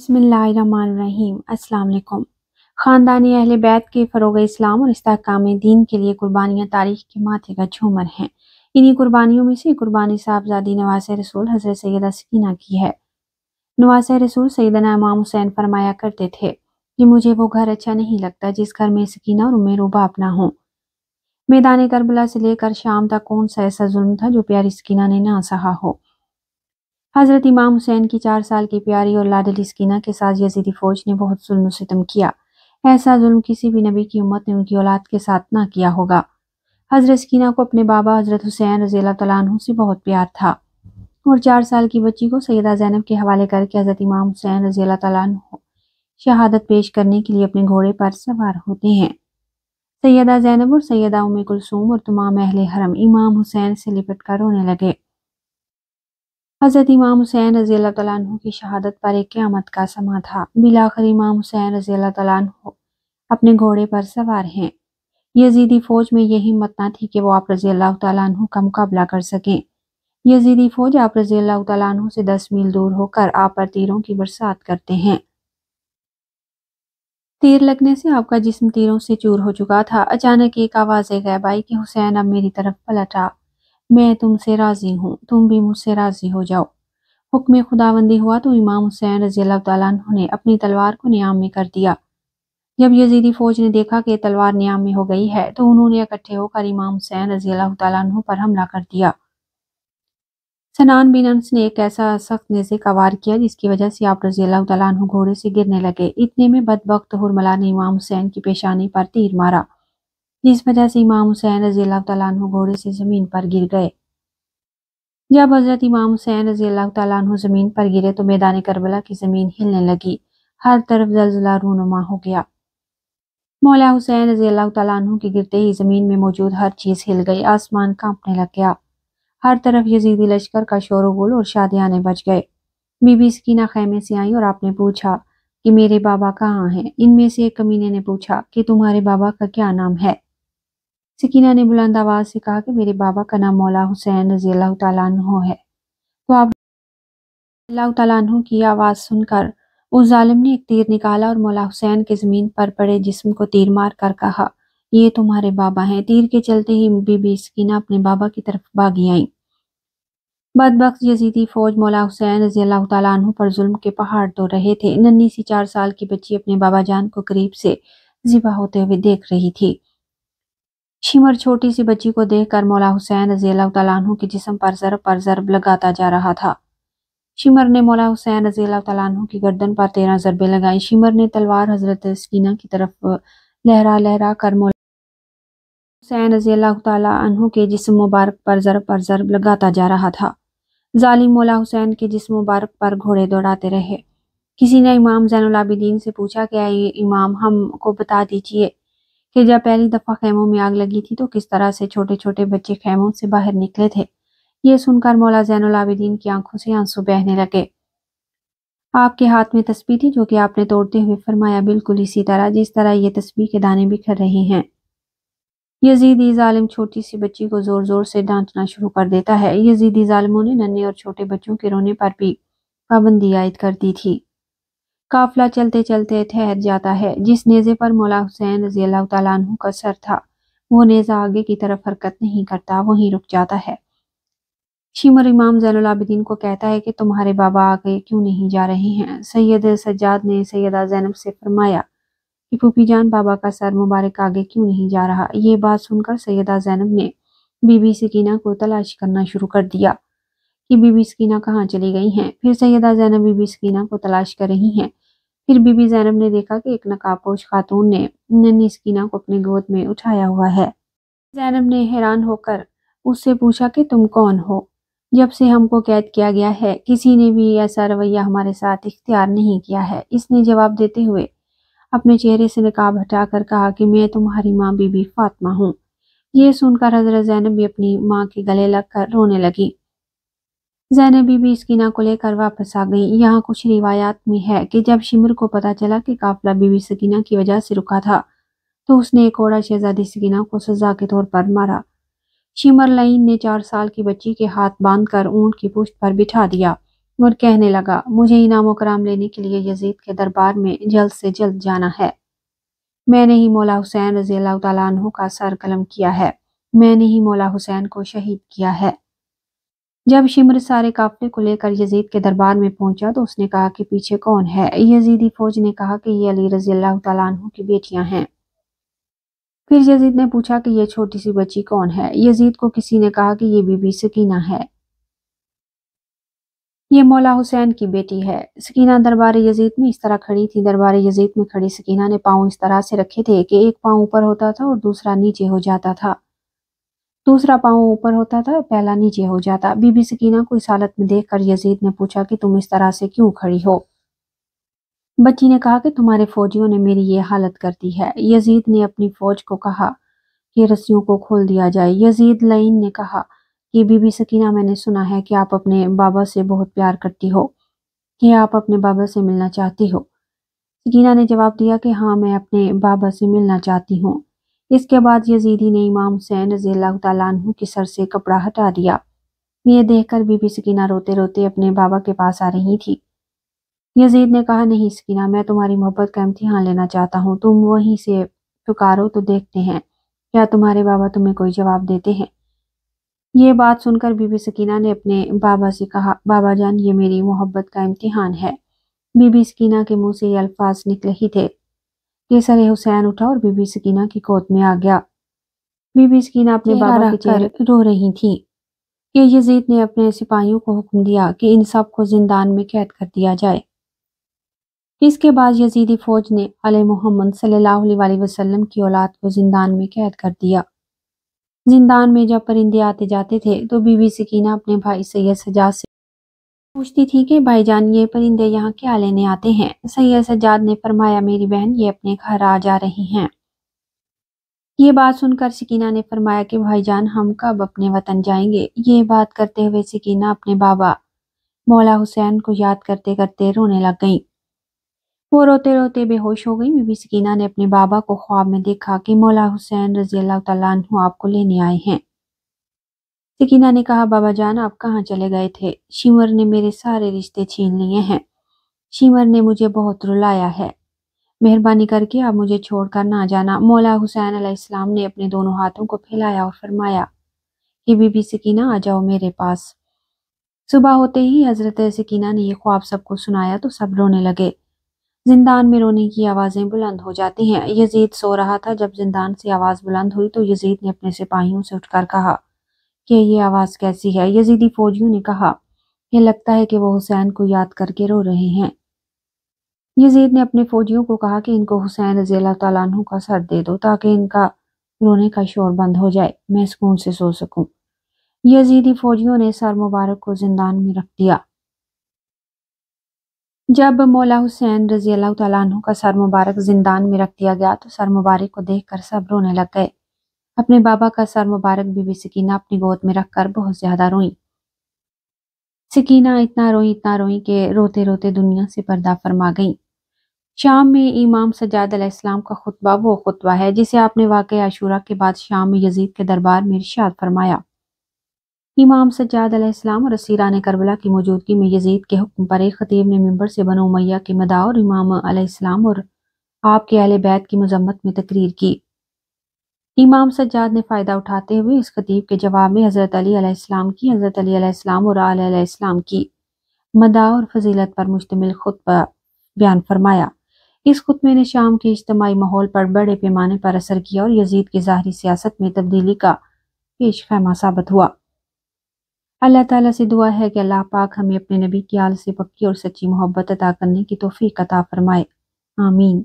بسم اللہ الرحمن الرحیم۔ السلام علیکم۔ خاندانی اہل بیت کے فروغ اسلام اور استحکام دین کے لیے قربانیاں تاریخ کے ماتھے کا جھومر ہیں۔ انہی قربانیوں میں سے قربانی صاحبزادی نواز رسول حضرت سیدہ سکینہ کی ہے۔ نواز رسول سیدنا امام حسین فرمایا کرتے تھے کہ مجھے وہ گھر اچھا نہیں لگتا جس گھر میں سکینہ اور امیر روباب نہ ہوں۔ میدان کربلا سے لے کر شام تک کون سا ایسا ظلم تھا جو پیاری سکینہ نے نہ سہا ہو؟ حضرت امام حسین کی چار سال کی پیاری اور لاڈلی سکینہ کے ساتھ یزیدی فوج نے بہت ظلم و ستم کیا۔ ایسا ظلم کسی بھی نبی کی امت نے ان کی اولاد کے ساتھ نہ کیا ہوگا۔ حضرت سکینہ کو اپنے بابا حضرت حسین رضی اللہ تعالیٰ عنہ سے بہت پیار تھا اور چار سال کی بچی کو سیدہ زینب کے حوالے کر کے حضرت امام حسین رضی اللہ تعالیٰ عنہ شہادت پیش کرنے کے لیے اپنے گھوڑے پر سوار ہوتے ہیں۔ سیدہ زینب اور سیدہ ام کلثوم اور تمام اہل حرم امام حسین سے لپٹ کر رونے لگے۔ حضرت امام حسین رضی اللہ تعالیٰ عنہ کی شہادت پر ایک قیامت کا سما تھا۔ بلاخر امام حسین رضی اللہ تعالیٰ عنہ اپنے گھوڑے پر سوار ہیں۔ یزیدی فوج میں یہ ہمت نہ تھی کہ وہ آپ رضی اللہ تعالیٰ عنہ کا مقابلہ کر سکیں۔ یزیدی فوج آپ رضی اللہ تعالیٰ عنہ سے دس میل دور ہو کر آپ پر تیروں کی برسات کرتے ہیں۔ تیر لگنے سے آپ کا جسم تیروں سے چور ہو چکا تھا۔ اچانک ایک آواز غیب آئی کہ حسین اب میری طرف پلٹا میں تم سے راضی ہوں، تم بھی مجھ سے راضی ہو جاؤ۔ حکم خداوندی ہوا تو امام حسین رضی اللہ تعالیٰ عنہ نے اپنی تلوار کو نیام میں کر دیا۔ جب یزیدی فوج نے دیکھا کہ تلوار نیام میں ہو گئی ہے، تو انہوں نے اکٹھے ہو کر امام حسین رضی اللہ تعالیٰ عنہ پر حملہ کر دیا۔ سنان بن انس نے ایک ایسا سخت نیزے کا وار کیا جس کی وجہ سے آپ رضی اللہ تعالیٰ عنہ گھوڑے سے گرنے لگے۔ اتنے میں بدبخت حرملہ نے امام حسین کی پیشانی پر تیر مارا۔ جس وجہ سے امام حسین رضی اللہ تعالیٰ عنہ گھوڑے سے زمین پر گر گئے۔ جب حضرت امام حسین رضی اللہ تعالیٰ عنہ زمین پر گرے تو میدان کربلا کی زمین ہلنے لگی۔ ہر طرف زلزلہ رونما ہو گیا۔ مولا حسین رضی اللہ تعالیٰ عنہ کی گرتے ہی زمین میں موجود ہر چیز ہل گئی، آسمان کانپنے لگ گیا۔ ہر طرف یزیدی لشکر کا شور و گول اور شادیانے بچ گئے۔ بی بی سکینہ خیمے سے آئی اور آپ نے پوچھا کہ میرے بابا کہاں ہیں؟ ان میں سے ایک کمینے نے پوچھا کہ تمہارے بابا کا کیا نام ہے؟ سکینہ نے بلند آواز سے کہا کہ میرے بابا کا نام مولا حسین رضی اللہ تعالیٰ عنہ ہے۔ تو آپ اللہ تعالیٰ عنہ کی آواز سن کر اس ظالم نے ایک تیر نکالا اور مولا حسین کے زمین پر پڑے جسم کو تیر مار کر کہا، یہ تمہارے بابا ہیں۔ تیر کے چلتے ہی بی بی سکینہ اپنے بابا کی طرف باغی آئیں۔ بدبخت یزیدی فوج مولا حسین رضی اللہ تعالیٰ عنہ پر ظلم کے پہاڑ تو رہے تھے۔ ننی سی چار سال کی بچی اپنے بابا جان کو قریب سے ذبح ہوتے ہوئے دیکھ رہی تھی۔ شمر چھوٹی سی بچی کو دیکھ کر مولا حسین رضی اللہ تعالیٰ عنہ کے جسم پر ضرب پر ضرب لگاتا جا رہا تھا۔ شمر نے مولا حسین رضی اللہ تعالیٰ عنہ کی گردن پر تیرہ ضربے لگائیں شمر نے تلوار حضرت سکینہ کی طرف لہرا لہرا کر مولا حسین رضی اللہ تعالیٰ عنہ کے جسم مبارک پر ضرب پر ضرب لگاتا جا رہا تھا۔ ظالم مولا حسین کے جسم مبارک پر گھوڑے دوڑاتے رہے۔ کسی نے امام زین العابدین سے پوچھا کہ اے امام ہم کو بتا دیجیے کہ جب پہلی دفعہ خیموں میں آگ لگی تھی تو کس طرح سے چھوٹے چھوٹے بچے خیموں سے باہر نکلے تھے۔ یہ سن کر مولا زین العابدین کی آنکھوں سے آنسو بہنے لگے۔ آپ کے ہاتھ میں تسبیح تھی جو کہ آپ نے توڑتے ہوئے فرمایا، بالکل اسی طرح، جس طرح یہ تسبیح کے دانے بکھر رہے ہیں۔ یزیدی ظالم چھوٹی سی بچی کو زور زور سے ڈانٹنا شروع کر دیتا ہے۔ یزیدی ظالموں نے ننے اور چھوٹے بچوں کے رونے پر بھی پابندی عائد کر دی تھی۔ قافلہ چلتے چلتے ٹھہر جاتا ہے۔ جس نیزے پر مولا حسین رضی اللہ تعالیٰ عنہ کا سر تھا، وہ نیزہ آگے کی طرف حرکت نہیں کرتا، وہیں رک جاتا ہے۔ شمر امام زین العابدین کو کہتا ہے کہ تمہارے بابا آگے کیوں نہیں جا رہے ہیں؟ سید سجاد نے سیدہ زینب سے فرمایا کہ پھوپھی جان بابا کا سر مبارک آگے کیوں نہیں جا رہا؟ یہ بات سن کر سیدہ زینب نے بی بی سکینہ کو تلاش کرنا شروع کر دیا کہ بی بی سکینہ کہاں چلی گئی ہیں؟ پھر سیدہ زینب بی بی سکینہ کو تلاش کر رہی ہیں۔ پھر بی بی زینب نے دیکھا کہ ایک نقاب خاتون نے ننی سکینہ کو اپنے گود میں اٹھایا ہوا ہے۔ زینب نے حیران ہو کر اس سے پوچھا کہ تم کون ہو؟ جب سے ہم کو قید کیا گیا ہے، کسی نے بھی ایسا رویہ ہمارے ساتھ اختیار نہیں کیا ہے۔ اس نے جواب دیتے ہوئے اپنے چہرے سے نقاب ہٹا کر کہا کہ میں تمہاری ماں بی بی فاطمہ ہوں۔ یہ سن کر حضرت زینب بھی اپنی ماں کے گلے لگ کر رونے لگی۔ زینب بی بی اسکینہ کو لے کر واپس آ گئی۔ یہاں کچھ روایات میں ہے کہ جب شمر کو پتا چلا کہ قافلہ بی بی سکینہ کی وجہ سے رکا تھا، تو اس نے ایک اوڑا شہزادی سکینہ کو سزا کے طور پر مارا۔ شمر لائن نے چار سال کی بچی کے ہاتھ باندھ کر اونٹ کی پشت پر بٹھا دیا اور کہنے لگا، مجھے انعام و کرام لینے کے لیے یزید کے دربار میں جلد سے جلد جانا ہے۔ میں نے ہی مولا حسین رضی اللہ تعالیٰ عنہ کا سر قلم کیا ہے۔ میں نے ہی مولا حسین کو شہید کیا ہے۔ جب شمر سارے قافلے کو لے کر یزید کے دربار میں پہنچا تو اس نے کہا کہ پیچھے کون ہے؟ یزیدی فوج نے کہا کہ یہ علی رضی اللہ تعالیٰ عنہ کی بیٹیاں ہیں۔ پھر یزید نے پوچھا کہ یہ چھوٹی سی بچی کون ہے؟ یزید کو کسی نے کہا کہ یہ بی بی سکینہ ہے۔ یہ مولا حسین کی بیٹی ہے۔ سکینہ دربار یزید میں اس طرح کھڑی تھی۔ دربار یزید میں کھڑی سکینہ نے پاؤں اس طرح سے رکھے تھے کہ ایک پاؤں اوپر ہوتا تھا اور دوسرا نیچے ہو جاتا تھا۔ دوسرا پاؤں اوپر ہوتا تھا، پہلا نیچے ہو جاتا۔ بی بی سکینہ کو اس حالت میں دیکھ کر یزید نے پوچھا کہ تم اس طرح سے کیوں کھڑی ہو؟ بچی نے کہا کہ تمہارے فوجیوں نے میری یہ حالت کر دی ہے۔ یزید نے اپنی فوج کو کہا کہ رسیوں کو کھول دیا جائے۔ یزید لائن نے کہا کہ بی بی سکینہ، میں نے سنا ہے کہ آپ اپنے بابا سے بہت پیار کرتی ہو، کہ آپ اپنے بابا سے ملنا چاہتی ہو۔ سکینہ نے جواب دیا کہ ہاں میں اپنے بابا سے ملنا چاہتی ہوں۔ اس کے بعد یزیدی نے امام حسین رضی اللہ تعالیٰ عنہ کی سر سے کپڑا ہٹا دیا۔ یہ دیکھ کر بی بی سکینہ روتے روتے اپنے بابا کے پاس آ رہی تھی۔ یزید نے کہا، نہیں سکینہ، میں تمہاری محبت کا امتحان لینا چاہتا ہوں۔ تم وہیں سے پکارو تو دیکھتے ہیں۔ کیا تمہارے بابا تمہیں کوئی جواب دیتے ہیں؟ یہ بات سن کر بی بی سکینہ نے اپنے بابا سے کہا، بابا جان، یہ میری محبت کا امتحان ہے۔ بی بی سکینہ کے منہ سے یہ الفاظ نکلے ہی تھے۔ کیسر حسین اٹھا اور بی بی سکینہ کی کوت میں آ گیا۔ بی بی سکینہ اپنے بابا کے چہرے رو رہی تھی۔ کہ یزید نے اپنے سپاہیوں کو حکم دیا کہ ان سب کو زندان میں قید کر دیا جائے۔ اس کے بعد یزیدی فوج نے علیہ محمد صلی اللہ علیہ وسلم کی اولاد کو زندان میں قید کر دیا۔ زندان میں جب پرندے آتے جاتے تھے تو بی بی سکینہ اپنے بھائی سید سجاد سے پوچھتی تھی کہ بھائی جان، یہ پرندے یہاں کیا لینے آتے ہیں؟ سید سجاد نے فرمایا، میری بہن، یہ اپنے گھر آ جا رہی ہیں۔ یہ بات سن کر سکینہ نے فرمایا کہ بھائی جان، ہم کب اپنے وطن جائیں گے؟ یہ بات کرتے ہوئے سکینہ اپنے بابا مولا حسین کو یاد کرتے کرتے رونے لگ گئیں۔ وہ روتے روتے بے ہوش ہو گئی بی سکینہ نے اپنے بابا کو خواب میں دیکھا کہ مولا حسین رضی اللہ تعالیٰ عنہ آپ کو لینے آئے ہیں۔ سکینہ نے کہا، بابا جان، آپ کہاں چلے گئے تھے؟ شیمر نے میرے سارے رشتے چھین لیے ہیں۔ شیمر نے مجھے بہت رلایا ہے۔ مہربانی کر کے آپ مجھے چھوڑ کر نہ جانا۔ مولا حسین علیہ السلام نے اپنے دونوں ہاتھوں کو پھیلایا اور فرمایا کہ بی بی سکینہ، آ جاؤ میرے پاس۔ صبح ہوتے ہی حضرت سکینہ نے یہ خواب سب کو سنایا تو سب رونے لگے۔ زندان میں رونے کی آوازیں بلند ہو جاتی ہیں۔ یزید سو رہا تھا۔ جب زندان سے آواز بلند ہوئی تو یزید نے اپنے سپاہیوں سے اٹھ کر کہا کہ یہ آواز کیسی ہے؟ یزیدی فوجیوں نے کہا، یہ لگتا ہے کہ وہ حسین کو یاد کر کے رو رہے ہیں۔ یزید نے اپنے فوجیوں کو کہا کہ ان کو حسین رضی اللہ تعالیٰ عنہ کا سر دے دو تاکہ ان کا رونے کا شور بند ہو جائے۔ میں سکون سے سو سکوں۔ یزیدی فوجیوں نے سر مبارک کو زندان میں رکھ دیا۔ جب مولا حسین رضی اللہ تعالیٰ عنہ کا سر مبارک زندان میں رکھ دیا گیا تو سر مبارک کو دیکھ کر سب رونے لگ گئے۔ اپنے بابا کا سر مبارک بی بی سکینہ اپنی گود میں رکھ کر بہت زیادہ روئیں۔ سکینہ اتنا روئی اتنا روئی کہ روتے روتے دنیا سے پردہ فرما گئیں۔ شام میں امام سجاد علیہ السلام کا خطبہ وہ خطبہ ہے جسے آپ نے واقع عشورہ کے بعد شام میں یزید کے دربار میں ارشاد فرمایا۔ امام سجاد علیہ السلام اور اسیران کربلا کی موجودگی میں یزید کے حکم پر ایک خطیب نے ممبر سے بنو میہ کے مدعا اور امام علیہ السلام اور آپ کے اہل بیت کی مذمت میں تقریر کی۔ امام سجاد نے فائدہ اٹھاتے ہوئے اس خطیب کے جواب میں حضرت علی علیہ السلام کی، حضرت علی علیہ السلام اور علیہ علیہ السلام کی مدع اور فضیلت پر مشتمل خطبہ بیان فرمایا۔ اس خطبے نے شام کے اجتماعی ماحول پر بڑے پیمانے پر اثر کیا اور یزید کی ظاہری سیاست میں تبدیلی کا پیش خیمہ ثابت ہوا۔ اللہ تعالیٰ سے دعا ہے کہ اللہ پاک ہمیں اپنے نبی کی آل سے پکی اور سچی محبت عطا کرنے کی توفیق عطا فرمائے۔ آمین۔